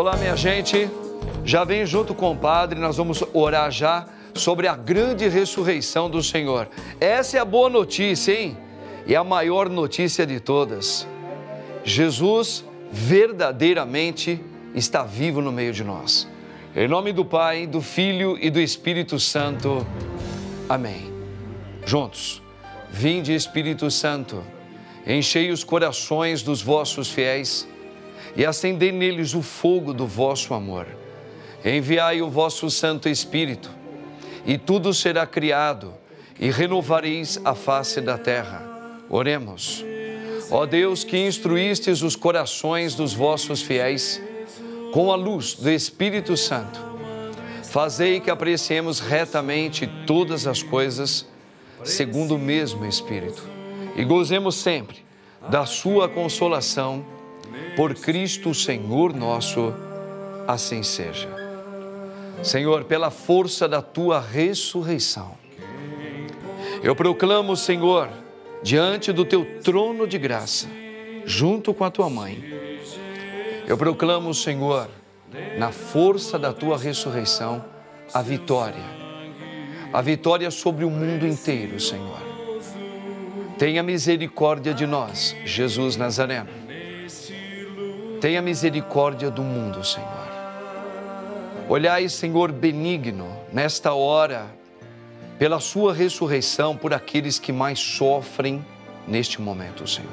Olá, minha gente. Já vem junto com o Padre, nós vamos orar já sobre a grande ressurreição do Senhor. Essa é a boa notícia, hein? E a maior notícia de todas. Jesus verdadeiramente está vivo no meio de nós. Em nome do Pai, do Filho e do Espírito Santo. Amém. Juntos, vinde Espírito Santo, enchei os corações dos vossos fiéis e acendei neles o fogo do vosso amor. Enviai o vosso Santo Espírito, e tudo será criado, e renovareis a face da terra. Oremos. Ó Deus, que instruístes os corações dos vossos fiéis com a luz do Espírito Santo, fazei que apreciemos retamente todas as coisas segundo o mesmo Espírito e gozemos sempre da Sua consolação por Cristo Senhor nosso, assim seja. Senhor, pela força da tua ressurreição, eu proclamo, Senhor, diante do teu trono de graça, junto com a tua mãe, eu proclamo, Senhor, na força da tua ressurreição, a vitória, a vitória sobre o mundo inteiro, Senhor. Tenha misericórdia de nós, Jesus Nazareno Tenha misericórdia do mundo, Senhor. Olhai, Senhor benigno, nesta hora, pela Sua ressurreição, por aqueles que mais sofrem neste momento, Senhor.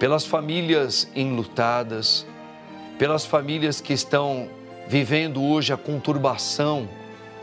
Pelas famílias enlutadas, pelas famílias que estão vivendo hoje a conturbação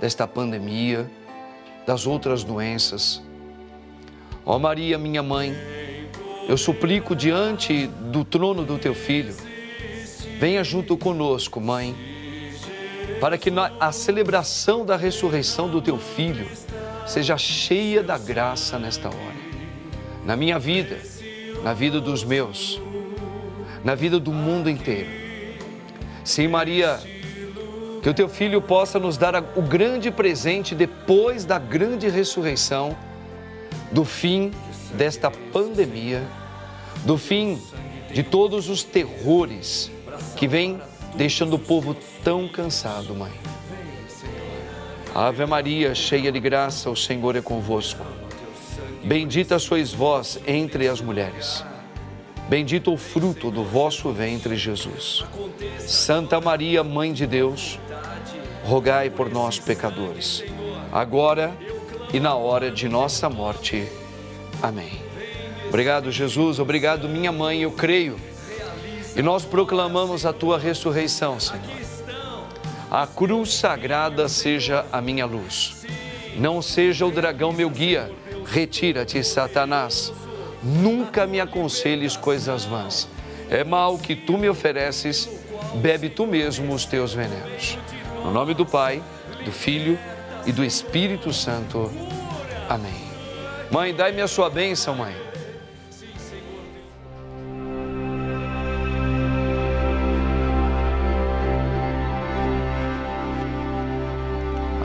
desta pandemia, das outras doenças. Ó Maria, minha mãe, eu suplico diante do trono do teu filho, venha junto conosco, mãe, para que a celebração da ressurreição do teu filho seja cheia da graça nesta hora. Na minha vida, na vida dos meus, na vida do mundo inteiro. Sim, Maria, que o teu filho possa nos dar o grande presente depois da grande ressurreição, do fim desta pandemia, do fim de todos os terrores que vem deixando o povo tão cansado, mãe. Ave Maria, cheia de graça, o Senhor é convosco. Bendita sois vós entre as mulheres. Bendito o fruto do vosso ventre, Jesus. Santa Maria, Mãe de Deus, rogai por nós, pecadores, agora e na hora de nossa morte. Amém. Obrigado, Jesus. Obrigado, minha mãe. Eu creio. E nós proclamamos a tua ressurreição, Senhor. A cruz sagrada seja a minha luz. Não seja o dragão meu guia. Retira-te, Satanás. Nunca me aconselhes coisas vãs. É mal que tu me ofereces, bebe tu mesmo os teus venenos. No nome do Pai, do Filho e do Espírito Santo. Amém. Mãe, dai-me a sua bênção, mãe.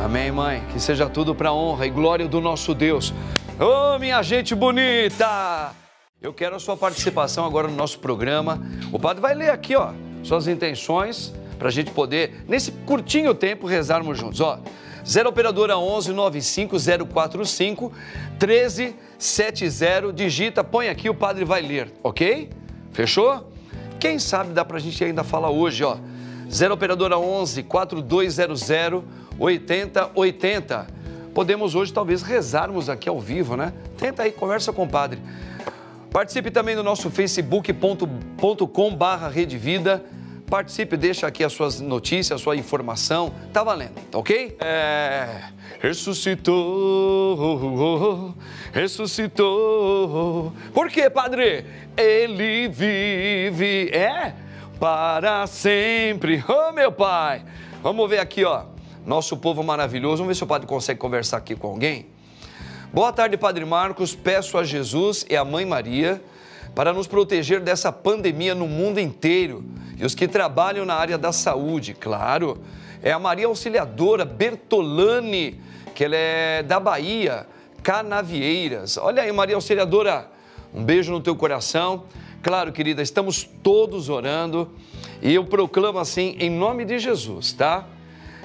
Amém, mãe. Que seja tudo para honra e glória do nosso Deus. Ô, oh, minha gente bonita! Eu quero a sua participação agora no nosso programa. O padre vai ler aqui, ó, suas intenções para a gente poder, nesse curtinho tempo, rezarmos juntos. Ó, 0 operadora 11 95045 1370, digita, põe aqui, o padre vai ler, ok? Fechou? Quem sabe dá para a gente ainda falar hoje, ó. 0 operadora 11 4200 8080. Podemos hoje talvez rezarmos aqui ao vivo, né? Tenta aí, conversa com o padre. Participe também do nosso facebook.com barra Rede Vida Participe, deixa aqui as suas notícias, a sua informação. Tá valendo, tá ok? É. Ressuscitou, ressuscitou. Por quê, padre? Ele vive, é? Para sempre. Oh, meu pai. Vamos ver aqui, ó. Nosso povo maravilhoso. Vamos ver se o padre consegue conversar aqui com alguém. Boa tarde, Padre Marcos. Peço a Jesus e a Mãe Maria para nos proteger dessa pandemia no mundo inteiro e os que trabalham na área da saúde, claro. É a Maria Auxiliadora Bertolani, que ela é da Bahia, Canavieiras. Olha aí, Maria Auxiliadora, um beijo no teu coração. Claro, querida, estamos todos orando e eu proclamo assim em nome de Jesus, tá?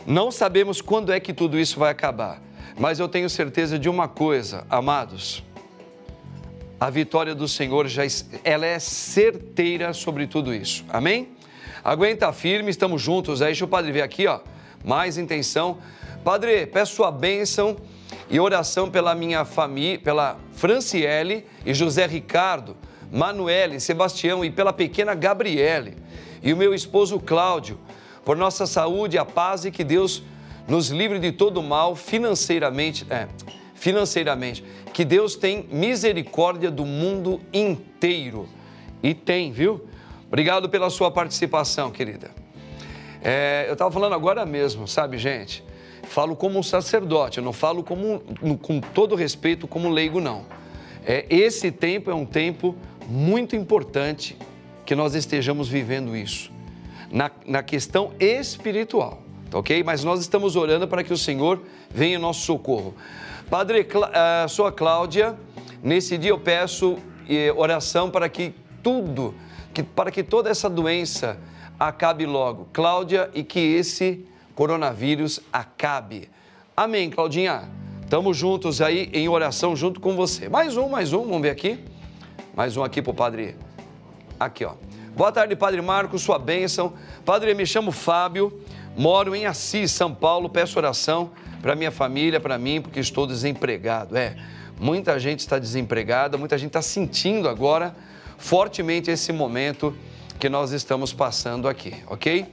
Não sabemos quando é que tudo isso vai acabar, mas eu tenho certeza de uma coisa, amados. A vitória do Senhor já ela é certeira sobre tudo isso. Amém? Aguenta firme, estamos juntos aí. Deixa o padre ver aqui, ó. Mais intenção. Padre, peço sua bênção e oração pela minha família, pela Franciele e José Ricardo, Manuele, Sebastião e pela pequena Gabriele e o meu esposo Cláudio, por nossa saúde, a paz e que Deus nos livre de todo mal financeiramente, é, financeiramente. Que Deus tem misericórdia do mundo inteiro. E tem, viu? Obrigado pela sua participação, querida. É, eu estava falando agora mesmo, sabe, gente? Falo como um sacerdote, eu não falo como, com todo respeito como leigo, não. É, esse tempo é um tempo muito importante que nós estejamos vivendo isso, na, na questão espiritual, tá ok? Mas nós estamos orando para que o Senhor venha em nosso socorro. Padre, uh, sou a Cláudia, nesse dia eu peço eh, oração para que tudo que, para que toda essa doença acabe logo. Cláudia, e que esse coronavírus acabe. Amém, Claudinha. Estamos juntos aí em oração junto com você. Mais um, mais um, vamos ver aqui. Mais um aqui para o Padre. Aqui, ó. Boa tarde, Padre Marcos, sua bênção. Padre, me chamo Fábio, moro em Assis, São Paulo. Peço oração para minha família, para mim, porque estou desempregado. É, muita gente está desempregada, muita gente está sentindo agora fortemente esse momento que nós estamos passando aqui, ok?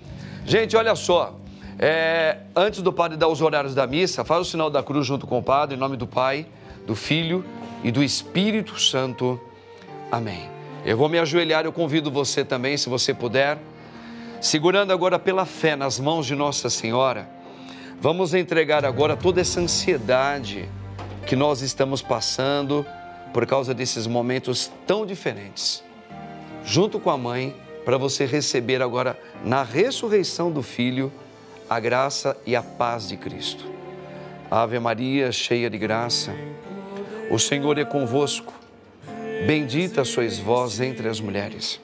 Gente, olha só. É, antes do padre dar os horários da missa, faz o sinal da cruz junto com o padre, em nome do Pai, do Filho e do Espírito Santo. Amém. Eu vou me ajoelhar, eu convido você também, se você puder, segurando agora pela fé nas mãos de Nossa Senhora, vamos entregar agora toda essa ansiedade que nós estamos passando por causa desses momentos tão diferentes. Junto com a mãe, para você receber agora na ressurreição do Filho a graça e a paz de Cristo. Ave Maria, cheia de graça, o Senhor é convosco. Bendita sois vós entre as mulheres.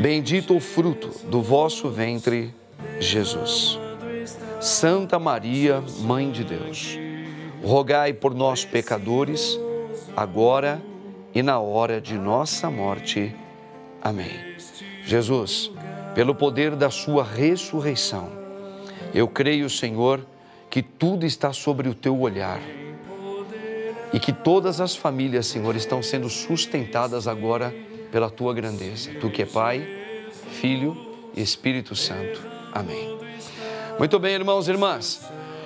Bendito o fruto do vosso ventre, Jesus. Santa Maria, Mãe de Deus, rogai por nós, pecadores, agora e na hora de nossa morte. Amém. Jesus, pelo poder da Sua ressurreição, eu creio, Senhor, que tudo está sobre o Teu olhar e que todas as famílias, Senhor, estão sendo sustentadas agora pela Tua grandeza. Tu que é Pai, Filho e Espírito Santo. Amém. Muito bem, irmãos e irmãs.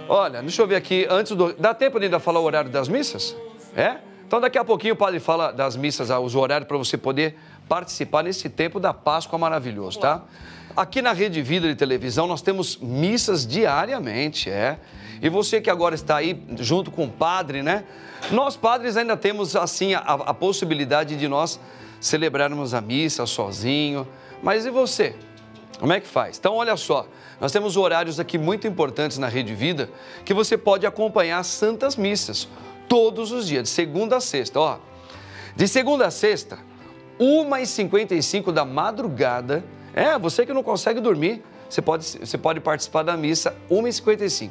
Olha, deixa eu ver aqui, antes do. Dá tempo de ainda falar o horário das missas? É? Então, daqui a pouquinho o padre fala das missas, os horários para você poder participar nesse tempo da Páscoa maravilhoso, tá? Aqui na Rede Vida de Televisão nós temos missas diariamente, é. E você que agora está aí junto com o padre, né? Nós padres ainda temos assim a, a possibilidade de nós celebrarmos a missa sozinho. Mas e você? Como é que faz? Então, olha só, nós temos horários aqui muito importantes na Rede Vida que você pode acompanhar as santas missas todos os dias, de segunda a sexta. Ó, de segunda a sexta, 1h55 da madrugada. É, você que não consegue dormir, você pode, você pode participar da missa 1h55.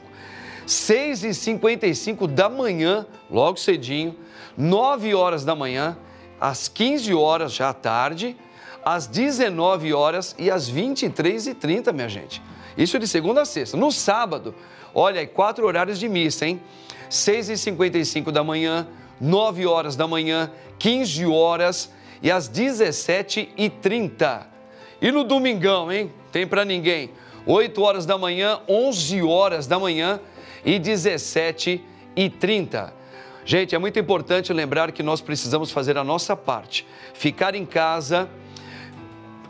6h55 da manhã, logo cedinho, 9 horas da manhã, às 15 horas já à tarde, às 19 horas e às 23h30, minha gente. Isso de segunda a sexta. No sábado, olha aí, quatro horários de missa, hein? 6h55 da manhã, 9 horas da manhã, 15 horas e às 17h30. E no domingão, hein? Tem para ninguém. 8 horas da manhã, 11 horas da manhã e 17h30. Gente, é muito importante lembrar que nós precisamos fazer a nossa parte, ficar em casa,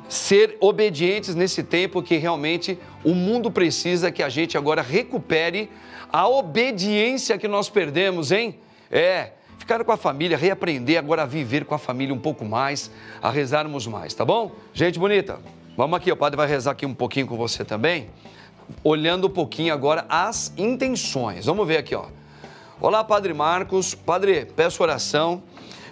ser obedientes nesse tempo que realmente o mundo precisa que a gente agora recupere a obediência que nós perdemos, hein? É, ficar com a família, reaprender agora a viver com a família um pouco mais, a rezarmos mais, tá bom? Gente bonita, vamos aqui, o padre vai rezar aqui um pouquinho com você também, olhando um pouquinho agora as intenções. Vamos ver aqui, ó. Olá, Padre Marcos. Padre, peço oração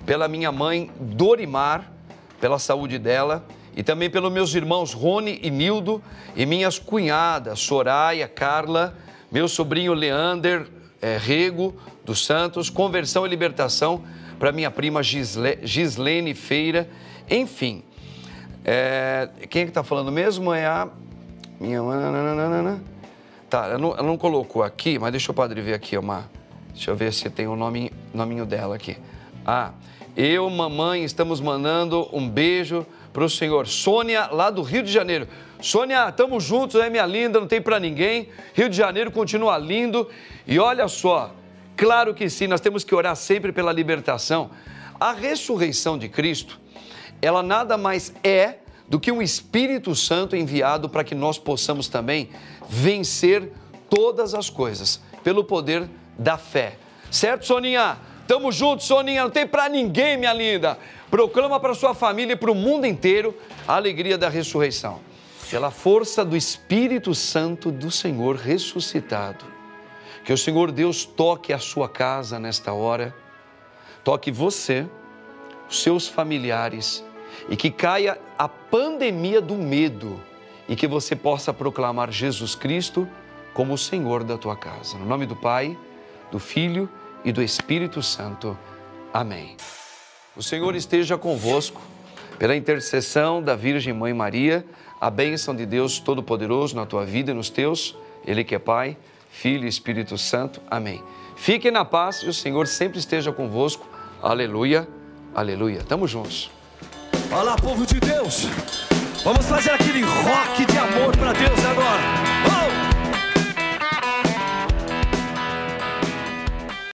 pela minha mãe Dorimar, pela saúde dela e também pelos meus irmãos Rony e Nildo e minhas cunhadas Soraya, Carla, meu sobrinho Leander é, Rego dos Santos, conversão e libertação para minha prima Gisle, Gislene Feira, enfim. É, quem é que está falando mesmo? É a minha. Tá, ela não, ela não colocou aqui, mas deixa o padre ver aqui uma. Deixa eu ver se tem o nome, nominho dela aqui. Ah, eu, mamãe, estamos mandando um beijo para o senhor. Sônia, lá do Rio de Janeiro. Sônia, estamos juntos, é minha linda, não tem para ninguém. Rio de Janeiro continua lindo. E olha só, claro que sim, nós temos que orar sempre pela libertação. A ressurreição de Cristo, ela nada mais é do que um Espírito Santo enviado para que nós possamos também vencer todas as coisas pelo poder da fé. Certo, Soninha? Tamo junto, Soninha, não tem para ninguém, minha linda. Proclama para sua família e para o mundo inteiro a alegria da ressurreição. Pela força do Espírito Santo do Senhor ressuscitado. Que o Senhor Deus toque a sua casa nesta hora, toque você, os seus familiares e que caia a pandemia do medo e que você possa proclamar Jesus Cristo como o Senhor da tua casa. No nome do Pai, do Filho e do Espírito Santo. Amém. O Senhor esteja convosco, pela intercessão da Virgem Mãe Maria, a bênção de Deus Todo-Poderoso na tua vida e nos teus, Ele que é Pai, Filho e Espírito Santo. Amém. Fiquem na paz e o Senhor sempre esteja convosco. Aleluia, aleluia. Tamo juntos. Olá, povo de Deus. Vamos fazer aquele rock de amor para Deus agora. Oh!